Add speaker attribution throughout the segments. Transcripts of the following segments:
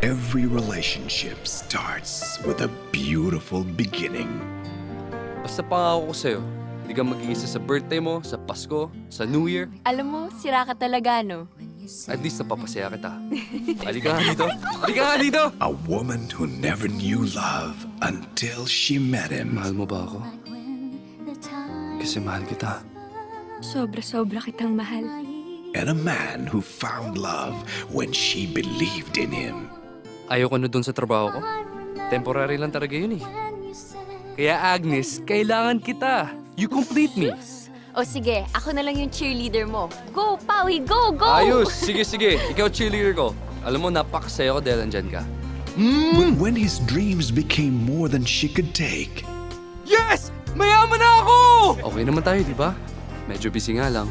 Speaker 1: Every relationship starts with a beautiful beginning.
Speaker 2: Basta pangako ko sa'yo, hindi ka mag-iisa sa birthday mo, sa Pasko, sa New Year.
Speaker 3: Alam mo, sira ka talaga, no?
Speaker 2: At least napapasaya kita. Halika nga dito. Halika nga dito!
Speaker 1: A woman who never knew love until she met him.
Speaker 2: Mahal mo ba ako? Kasi mahal kita.
Speaker 3: Sobra-sobra kitang mahal.
Speaker 1: And a man who found love when she believed in him.
Speaker 2: Ayoko na dun sa trabaho ko. Temporary lang talaga yun eh. Kaya Agnes, kailangan kita. You complete me.
Speaker 3: O sige, ako na lang yung cheerleader mo. Go, Pawi! Go, go!
Speaker 2: Ayos! Sige, sige. Ikaw cheerleader ko. Alam mo, napakasaya ko dahil andyan ka.
Speaker 1: But when his dreams became more than she could take,
Speaker 2: Yes! Mayaman na ako! Okay naman tayo, di ba? Medyo busy nga lang.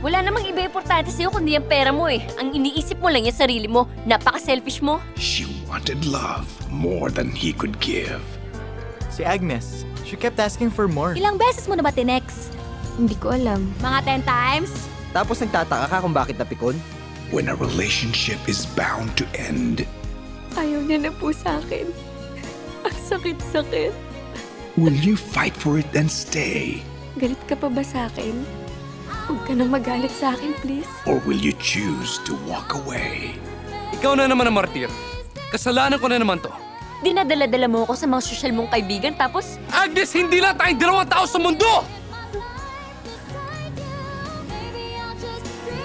Speaker 3: Wala namang iba importante sa'yo kundi ang pera mo eh. Ang iniisip mo lang yung sarili mo. Napaka-selfish mo.
Speaker 1: she wanted love more than he could give.
Speaker 4: Si Agnes, she kept asking for more.
Speaker 3: Ilang beses mo na ba tinex? Hindi ko alam. Mga 10 times?
Speaker 5: Tapos nagtataka ka kung bakit napikon?
Speaker 1: When a relationship is bound to end,
Speaker 3: Ayaw niya na po sa akin. Ang sakit-sakit.
Speaker 1: will you fight for it and stay?
Speaker 3: Galit ka pa ba sa akin? Huwag ka nang magalit sa akin, please.
Speaker 1: Or will you choose to walk away?
Speaker 2: Ikaw na naman ang martir. Kasalanan ko na naman to.
Speaker 3: Dinadala-dala mo ako sa mga social mong kaibigan tapos
Speaker 2: Agnes, hindi lang tayong dalawang tao sa mundo!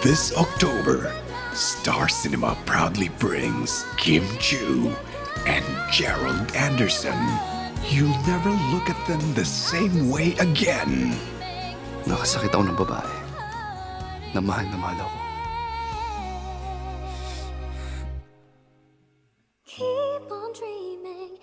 Speaker 1: This October, Star Cinema proudly brings Kim Chu and Gerald Anderson. You'll never look at them the same way again.
Speaker 2: Nakasakit ako ng babae. Na mahal na mahal ako.
Speaker 6: Keep on dreaming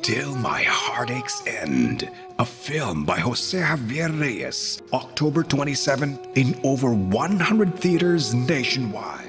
Speaker 1: Till My Heartaches End, a film by Jose Javier Reyes, October 27th in over 100 theaters nationwide.